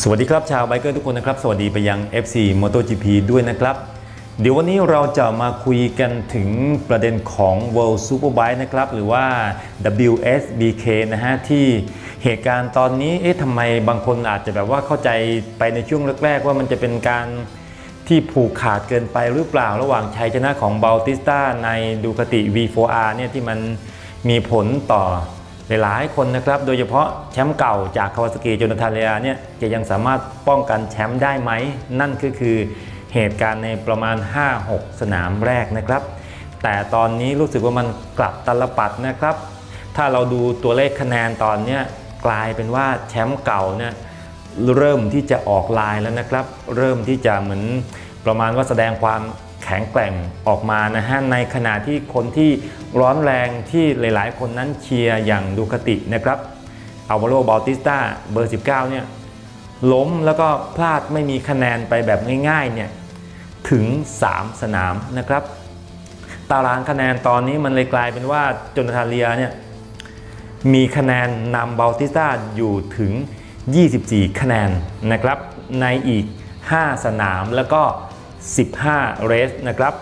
สวัสดีครับชาวไบเกอร์ทุกคนนะครับ สวัสดีไปยัง FC MotoGP ด้วยนะครับ เดี๋ยววันนี้เราจะมาคุยกันถึงประเด็นของ World Superbike นะครับ หรือว่า WSBK นะฮะ ที่เหตุการณ์ตอนนี้เอ๊ะทำไมบางคนอาจจะแบบว่าเข้าใจไปในช่วงแรก ๆ ว่ามันจะเป็นการที่ผูกขาดเกินไปหรือเปล่าระหว่างชัยชนะของบ a ลติสตาในดูคติ V4R เนี่ยที่มันมีผลต่อ หลายๆคนนะครับ โดยเฉพาะแชมป์เก่าจากคาวาสกิโจนาธานเลียเนี่ยจะยังสามารถป้องกันแชมป์ได้ไหม นั่นก็คือเหตุการณ์ในประมาณ 5-6 สนามแรกนะครับ แต่ตอนนี้รู้สึกว่ามันกลับตลปัดนะครับ ถ้าเราดูตัวเลขคะแนนตอนเนี้ยกลายเป็นว่าแชมป์เก่าเนี่ยเริ่มที่จะออกลายแล้วนะครับ เริ่มที่จะเหมือนประมาณว่าแสดงความ ข็งแกร่งออกมานะฮะในขณะที่คนที่ร้อนแรงที่หลายๆ คนนั้นเชียร์อย่างดูคตินะครับอัลวาโรบอลติสตาเบอร์ 19 เนี่ยล้มแล้วก็พลาดไม่มีคะแนนไปแบบง่ายๆเนี่ยถึง 3 สนามนะครับ ตารางคะแนนตอนนี้มันเลยกลายเป็นว่าจนาธาเลียเนี่ยมีคะแนนนำบาลติสตาอยู่ถึง 24 คะแนนนะครับในอีก 5 สนามแล้วก็ 15 เรสนะครับ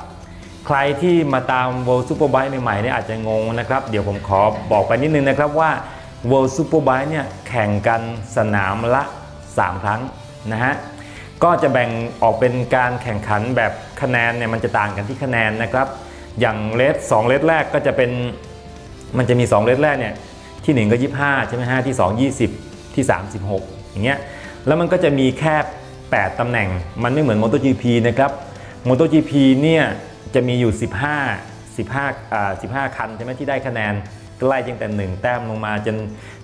ใครที่มาตาม World Superbike ใหม่ๆเนี่ยอาจจะงงนะครับ เดี๋ยวผมขอบอกไปนิดนึงนะครับว่า World Superbike เนี่ยแข่งกันสนามละ 3 ครั้งนะฮะก็จะแบ่งออกเป็นการแข่งขันแบบคะแนนเนี่ยมันจะต่างกันที่คะแนนนะครับ อย่างเลส2เลสแรกก็จะเป็นมันจะมี 2เลสแรกเนี่ยที่ 1 ก็ 25 ใช่ไหมฮะที่ 2 20 ที่ 36 อย่างเงี้ยแล้วมันก็จะมีแค่ 8 ตำแหน่ง มันไม่เหมือน MotoGP นะครับ MotoGP เนี่ยจะมีอยู่ 15 15อ่า15 คันใช่ไหมที่ได้คะแนนไล่ตั้งแต่ 1 แต้มลงมาจน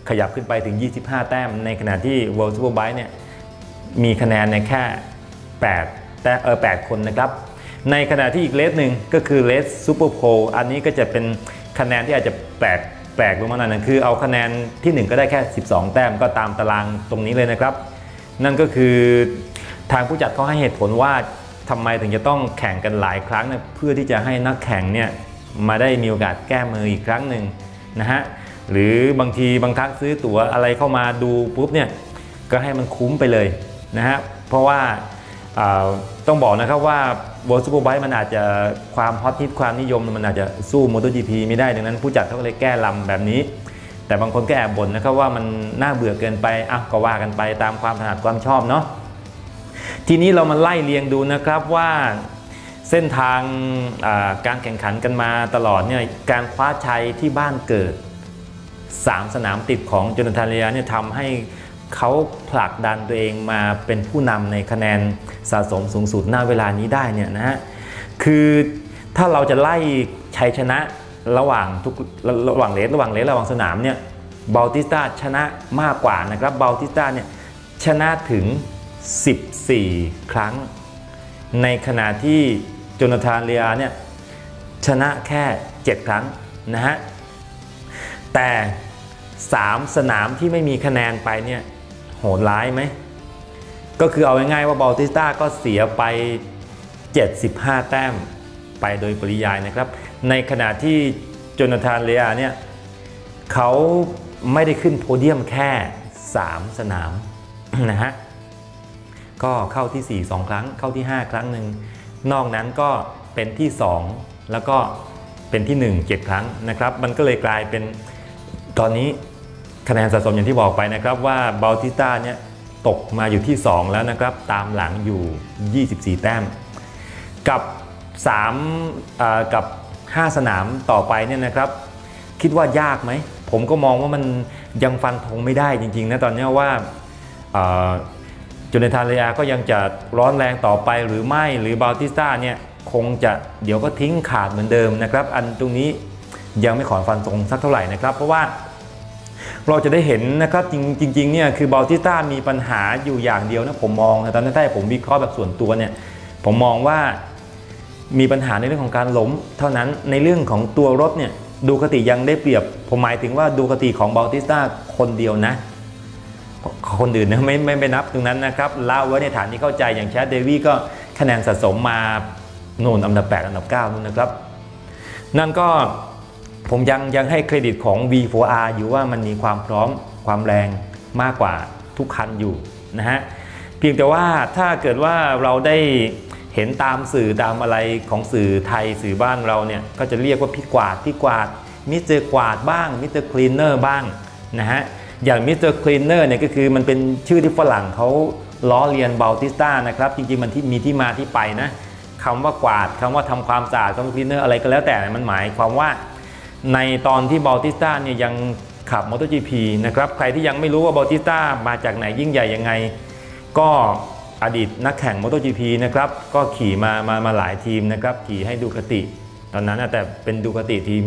ขยับขึ้นไปถึง 25 แต้ม ในขณะที่ World Superbike เนี่ยมีคะแนนในแค่ 8 แต่เออ8คนนะครับ ในขณะที่อีกเลสหนึ่งก็คือเลสซูเปอร์โพลอันนี้ก็จะเป็นคะแนนที่อาจจะแปลกแปลกลงมาหน่อยนึงคือเอาคะแนนที่ 1 ก็ได้แค่ 12 แต้มก็ตามตารางตรงนี้เลยนะครับ นั่นก็คือ ทางผู้จัดเขาให้เหตุผลว่าทำไมถึงจะต้องแข่งกันหลายครั้งนะเพื่อที่จะให้นักแข่งเนี่ยมาได้มีโอกาสแก้มืออีกครั้งหนึ่งนะฮะหรือบางทีบางครั้งซื้อตั๋วอะไรเข้ามาดูปุ๊บเนี่ยก็ให้มันคุ้มไปเลยนะฮะเพราะว่าอ่าต้องบอกนะครับว่า World Superbike มันอาจจะความฮอตฮิตความนิยมมันอาจจะสู้ MotoGP ไม่ได้ดังนั้นผู้จัดเขาก็เลยแก้ลำแบบนี้ แต่บางคนก็แอบบ่นนะครับว่ามันน่าเบื่อเกินไปอะก็ว่ากันไปตามความถนัดความชอบเนาะ ทีนี้เรามาไล่เรียงดูนะครับว่าเส้นทางการแข่งขันกันมาตลอดเนี่ยการคว้าชัยที่บ้านเกิด 3 สนามติดของจนาธานเลียเนี่ยทำให้เขาผลักดันตัวเองมาเป็นผู้นำในคะแนนสะสมสูงสุดหน้าเวลานี้ได้เนี่ยนะฮะคือถ้าเราจะไล่ชัยชนะระหว่างทุกระหว่างเลสระหว่างเลสระหว่างสนามเนี่ยบาลติสตาชนะมากกว่านะครับบาลติสตาเนี่ยชนะถึง 14 ครั้ง ในขณะที่โจนาธานเลียเนี่ยชนะแค่ 7 ครั้งนะฮะ แต่ 3 สนามที่ไม่มีคะแนนไปเนี่ยโหดร้ายไหม ก็คือเอาง่ายๆว่าบอลติสต้าก็เสียไป 75 แต้มไปโดยปริยายนะครับ ในขณะที่โจนาธานเลียเนี่ยเขาไม่ได้ขึ้นโพเดียมแค่ 3 สนามนะฮะ ก็เข้าที่ 4 2 ครั้ง เข้าที่ 5 ครั้งหนึ่ง นอกนั้นก็เป็นที่ 2 แล้วก็เป็นที่ 1 7 ครั้งนะครับ มันก็เลยกลายเป็นตอนนี้คะแนนสะสมอย่างที่บอกไปนะครับว่าบาลติสตาเนี่ยตกมาอยู่ที่ 2 แล้วนะครับ ตามหลังอยู่ 24 แต้ม กับ3กับ 5 สนามต่อไปเนี่ยนะครับ คิดว่ายากไหม ผมก็มองว่ามันยังฟันธงไม่ได้จริงๆนะตอนนี้ว่า อ่าโจนธานเลียก็ยังจะร้อนแรงต่อไปหรือไม่หรือบาลติสตาเนี่ยคงจะเดี๋ยวก็ทิ้งขาดเหมือนเดิมนะครับ อันตรงนี้ยังไม่ขอฟันตรงสักเท่าไหร่นะครับ เพราะว่าเราจะได้เห็นนะครับจริงจริงๆเนี่ยคือบาลติสตามีปัญหาอยู่อย่างเดียวนะผมมองนะตอนนั้นถ้าให้ผมวิเคราะห์แบบส่วนตัวเนี่ยผมมองว่ามีปัญหาในเรื่องของการล้ม เท่านั้นในเรื่องของตัวรถเนี่ยดูคติยังได้เปรียบ ผมหมายถึงว่าดูคติของบาลติสตาคนเดียวนะ คนอื่นนะไม่ไม่ไม่นับตรงนั้นนะครับเล่าไว้ในฐานที่เข้าใจอย่างแชดเดวี่ก็คะแนนสะสมมาโน่นอันดับ 8 อันดับ 9นู่นนะครับ นั่นก็ผมยังยังให้เครดิตของ V4R อยู่ว่ามันมีความพร้อมความแรงมากกว่าทุกคันอยู่นะฮะเพียงแต่ว่าถ้าเกิดว่าเราได้เห็นตามสื่อตามอะไรของสื่อไทยสื่อบ้านเราเนี่ยก็จะเรียกว่าพี่กวาดพี่กวาดมิสเตอร์กวาดบ้าง Mister Cleaner บ้างนะฮะ อย่าง Mister Cleaner เนี่ยก็คือมันเป็นชื่อที่ฝรั่งเขาล้อเลียนเบาติสตานะครับ จริงๆมันที่มีที่มาที่ไปนะคำว่ากวาดคำว่าทำความสะอาดคำว่า cleaner อะไรก็แล้วแต่มันหมายความว่าในตอนที่เบาติสตาเนี่ยยังขับ MotoGP นะครับใครที่ยังไม่รู้ว่าเบาติสตามาจากไหนยิ่งใหญ่ยังไง ก็อดีตนักแข่ง MotoGP นะครับก็ขี่มามามาหลายทีมนะครับขี่ให้ดูคาติ ตอนนั้นแต่เป็นดูคาติทีม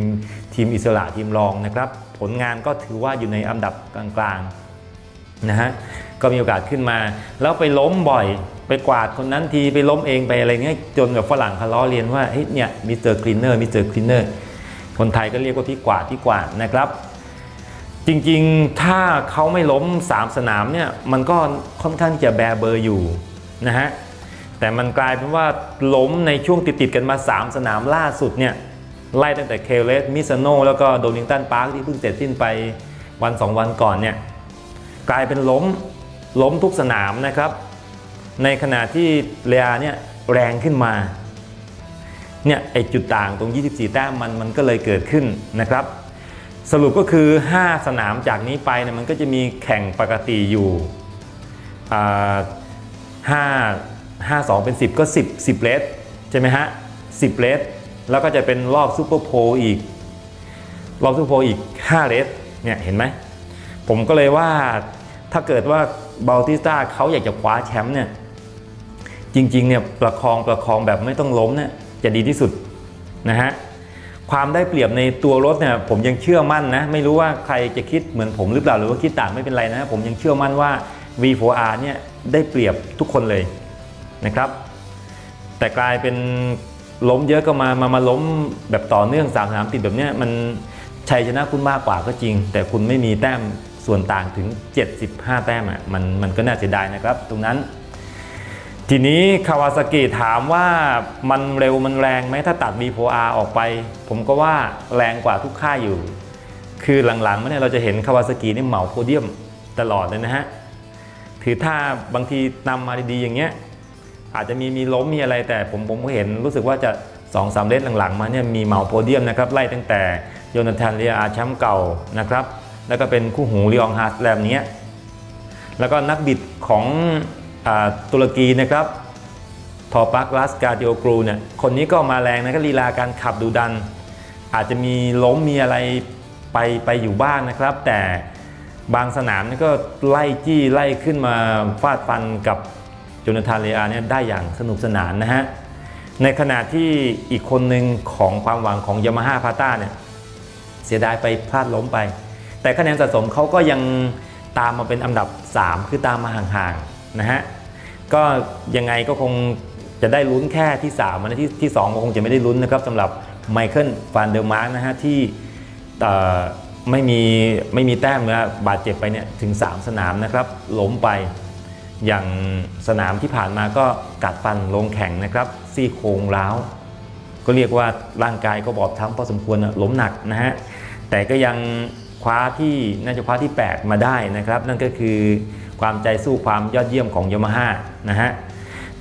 ทีมอิสระทีมรองนะครับ ผลงานก็ถือว่าอยู่ในอันดับกลางๆนะฮะก็มีโอกาสขึ้นมา แล้วไปล้มบ่อยไปกวาดคนนั้นทีไปล้มเองไปอะไรเงี้ยจนแบบฝรั่งเขาล้อเลียนว่าเฮ้ยเนี่ย Mister Cleaner Mister Cleaner คนไทยก็เรียกว่าพี่กวาดพี่กวาดนะครับ จริงๆถ้าเขาไม่ล้ม 3 สนามเนี่ยมันก็ค่อนข้างจะแบร์เบอร์อยู่นะฮะ แต่มันกลายเป็นว่าล้มในช่วงติดๆกันมา 3 สนามล่าสุดเนี่ยไล่ตั้งแต่เฆเรซมิซาโนแล้วก็โดนิงตันพาร์คที่เพิ่งเสร็จสิ้นไปวัน 2 วันก่อนเนี่ยกลายเป็นล้มล้มทุกสนามนะครับ ในขณะที่เรียเนี่ยแรงขึ้นมาเนี่ยไอจุดต่างตรง 24 แต้มมันมันก็เลยเกิดขึ้นนะครับ สรุปก็คือ 5 สนามจากนี้ไปเนี่ยมันก็จะมีแข่งปกติอยู่ห้า ห้าสองเป็น 10 ก็ 10 10 เลสใช่ไหมฮะ 10 เลสแล้วก็จะเป็นรอบซูเปอร์โพลอีก รอบซูเปอร์โพลอีก 5 เลสเนี่ยเห็นไหม ผมก็เลยว่าถ้าเกิดว่าบาลติสตาเขาอยากจะคว้าแชมป์เนี่ยจริงๆเนี่ยประคองประคองแบบไม่ต้องล้มเนี่ยจะดีที่สุดนะฮะความได้เปรียบในตัวรถเนี่ยผมยังเชื่อมั่นนะ ไม่รู้ว่าใครจะคิดเหมือนผมหรือเปล่าหรือว่าคิดต่างไม่เป็นไรนะ ผมยังเชื่อมั่นว่า V4R เนี่ยได้เปรียบทุกคนเลย นะครับ แต่กลายเป็นล้มเยอะก็มามามาล้มแบบต่อเนื่องสามสนามติดแบบเนี้ยมันชัยชนะคุณมากกว่าก็จริง แต่คุณไม่มีแต้มส่วนต่างถึง 75 แต้มอะมันมันก็น่าเสียดายนะครับ ตรงนั้น ทีนี้คาวาซากิถามว่ามันเร็วมันแรงไหมถ้าตัด V4R ออกไป ผมก็ว่าแรงกว่าทุกค่ายอยู่ คือหลังๆเนี่ยเราจะเห็นคาวาซากินี่เหมาโพเดียมตลอดเลยนะฮะถือถ้าบางทีนำมาดีๆอย่างเงี้ย อาจจะมีมีล้มมีอะไรแต่ผมผมก็เห็นรู้สึกว่าจะ2อสามเลสหลังๆ มาเนี่ยมีเหมาโพเดียมนะครับไล่ตั้งแต่โยนาธานเรียอาแชมป์เก่านะครับ แล้วก็เป็นคู่หูลีอองฮาร์สแลมเนี้ยแล้วก็นักบิดของอตุรกีนะครับทอปักลัสกาเดียกรูเนี่ยคนนี้ก็มาแรงนะก็ลีลาการขับดูดัน อาจจะมีล้มมีอะไรไปไปอยู่บ้างนะครับ แต่บางสนามนี่ก็ไล่จี้ไล่ขึ้นมาฟาดฟันกับ โจนาธานเรียเนี่ยได้อย่างสนุกสนานนะฮะ ในขณะที่อีกคนหนึ่งของความหวังของยามาฮ่าพาต้าเนี่ยเสียดายไปพลาดล้มไป แต่คะแนนสะสมเขาก็ยังตามมาเป็นอันดับ 3 คือตามมาห่างๆนะฮะ ก็ยังไงก็คงจะได้ลุ้นแค่ที่3นะที่ที่2ก็คงจะไม่ได้ลุ้นนะครับสำหรับไมเคิลฟานเดอร์มาร์กนะฮะที่ไม่มีไม่มีแต้มนะบาดเจ็บไปเนี่ยถึง 3 สนามนะครับล้มไป อย่างสนามที่ผ่านมาก็กัดฟันลงแข่งนะครับ ซี่โครงร้าวก็เรียกว่าร่างกายก็บอบช้ำพอสมควรล้มหนักนะฮะแต่ก็ยังคว้าที่น่าจะคว้าที่ 8 มาได้นะครับ นั่นก็คือความใจสู้ความยอดเยี่ยมของยามาฮ่านะฮะ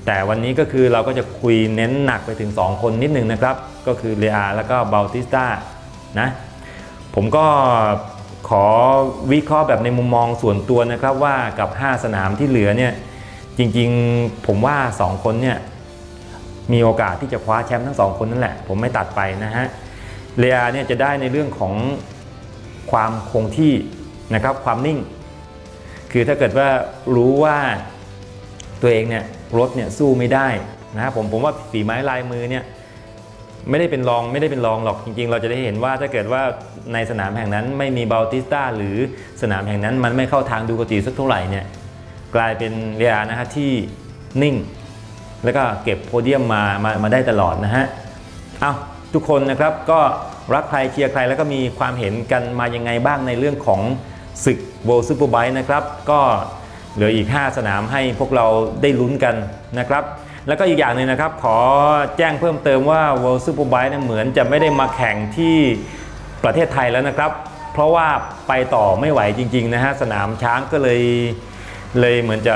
แต่วันนี้ก็คือเราก็จะคุยเน้นหนักไปถึง 2 คนนิดนึงนะครับ ก็คือเรียแล้วก็เบลติสตานะผมก็ ขอวิเคราะห์แบบในมุมมองส่วนตัวนะครับว่ากับ 5 สนามที่เหลือเนี่ยจริงๆผมว่า 2 คนเนี่ยมีโอกาสที่จะคว้าแชมป์ทั้ง2คนนั่นแหละ ผมไม่ตัดไปนะฮะเรียเนี่ยจะได้ในเรื่องของความคงที่นะครับความนิ่ง คือถ้าเกิดว่ารู้ว่าตัวเองเนี่ยรถเนี่ยสู้ไม่ได้นะครับผมผมว่าฝีไม้ลายมือเนี่ย ไม่ได้เป็นรองไม่ได้เป็นรองหรอกจริง ๆ เราจะได้เห็นว่าถ้าเกิดว่าในสนามแห่งนั้นไม่มีบาลติสตาหรือสนามแห่งนั้นมันไม่เข้าทางดูกติสักเท่าไหร่เนี่ยกลายเป็นเรียนะฮะที่นิ่ง แล้วก็เก็บโพเดียมมามามาได้ตลอดนะฮะเอาทุกคนนะครับก็รักใครเชียร์ใครแล้วก็มีความเห็นกันมายังไงบ้างในเรื่องของศึกโบซูเปอร์ไบค์นะครับ ก็เหลืออีก 5 สนามให้พวกเราได้ลุ้นกันนะครับ แล้วก็อีกอย่างหนึ่งนะครับ ขอแจ้งเพิ่มเติมว่า World Superbike เนี่ยเหมือนจะไม่ได้มาแข่งที่ประเทศไทยแล้วนะครับ เพราะว่าไปต่อไม่ไหวจริง ๆ นะฮะ สนามช้างก็เลยเลยเหมือนจะ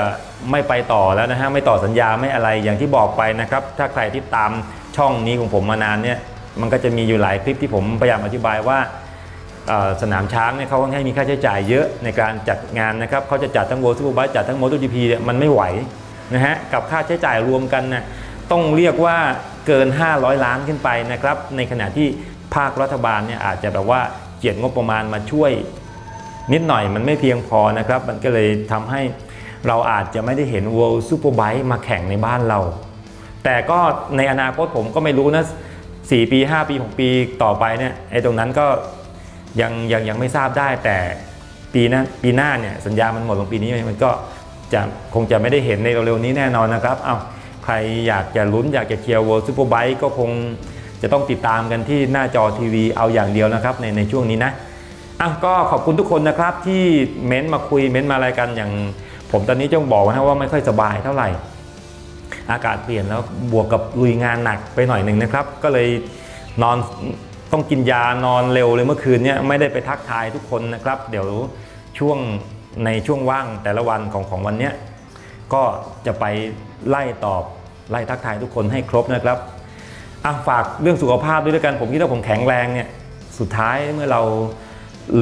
ไม่ไปต่อแล้วนะฮะ ไม่ต่อสัญญาไม่อะไรอย่างที่บอกไปนะครับ ถ้าใครที่ตามช่องนี้ของผมมานานเนี่ยมันก็จะมีอยู่หลายคลิปที่ผมพยายามอธิบายว่าสนามช้างเนี่ยเขาให้มีค่าใช้จ่ายเยอะในการจัดงานนะครับเขาจะจัดทั้ง World Superbike จัดทั้ง MotoGP เนี่ยมันไม่ไหว นะฮะกับค่าใช้จ่ายรวมกันนะต้องเรียกว่าเกิน 500 ล้านขึ้นไปนะครับ ในขณะที่ภาครัฐบาลเนี่ยอาจจะแบบว่าเจียดงบประมาณมาช่วยนิดหน่อยมันไม่เพียงพอนะครับ มันก็เลยทำให้เราอาจจะไม่ได้เห็น World Superbike มาแข่งในบ้านเรา แต่ก็ในอนาคตผมก็ไม่รู้นะ4ปี 5 ปี 6 ปีต่อไปเนี่ยไอ้ตรงนั้นก็ยังยังยังไม่ทราบได้แต่ปีหน้าปีหน้าเนี่ยสัญญามันหมดลงปีนี้มันก็ จะคงจะไม่ได้เห็นในเร็วๆนี้แน่นอนนะครับเอาใครอยากจะลุ้นอยากจะเชียร์ World Superbike ก็คงจะต้องติดตามกันที่หน้าจอทีวีเอาอย่างเดียวนะครับในในช่วงนี้นะอะก็ขอบคุณทุกคนนะครับที่เม้นต์มาคุยเม้นต์มาอะไรกันอย่าง ผมตอนนี้จะบอกนะว่าไม่ค่อยสบายเท่าไหร่ อากาศเปลี่ยนแล้วบวกกับลุยงานหนักไปหน่อยหนึ่งนะครับ ก็เลยนอนต้องกินยานอนเร็วเลยเมื่อคืนเนี้ไม่ได้ไปทักทายทุกคนนะครับ เดี๋ยวช่วง ในช่วงว่างแต่ละวันของของวันนี้ก็จะไปไล่ตอบไล่ทักทายทุกคนให้ครบนะครับอะฝากเรื่องสุขภาพด้วยแล้วกันผมคิดว่าผมแข็งแรงเนี่ยสุดท้ายเมื่อเรา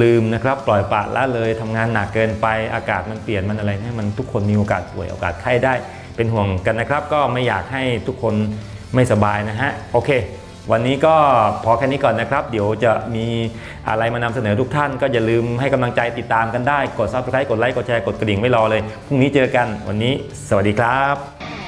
ลืมนะครับ ปล่อยปละละเลยทำงานหนักเกินไปอากาศมันเปลี่ยนมันอะไรเนี่ยมันทุกคนมีโอกาสป่วยโอกาสไข้ได้ เป็นห่วงกันนะครับ ก็ไม่อยากให้ทุกคนไม่สบายนะฮะโอเค วันนี้ก็พอแค่นี้ก่อนนะครับ เดี๋ยวจะมีอะไรมานำเสนอทุกท่าน ก็อย่าลืมให้กำลังใจติดตามกันได้ กด subscribe กดไลค์ กดแชร์ กดกระดิ่งไม่รอเลย พรุ่งนี้เจอกัน วันนี้ สวัสดีครับ